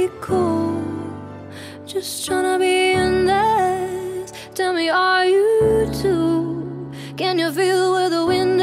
be cool. Just tryna be in this. Tell me, are you too? Can you feel where the wind?